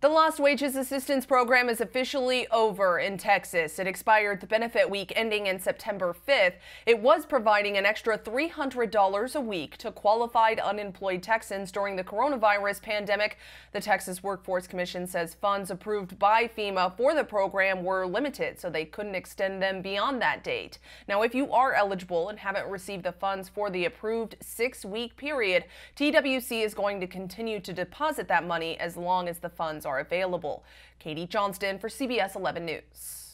The Lost Wages Assistance Program is officially over in Texas. It expired the benefit week ending in September 5th. It was providing an extra $300 a week to qualified unemployed Texans during the coronavirus pandemic. The Texas Workforce Commission says funds approved by FEMA for the program were limited, so they couldn't extend them beyond that date. Now, if you are eligible and haven't received the funds for the approved six week period, TWC is going to continue to deposit that money as long as the funds are available. Katie Johnston for CBS 11 News.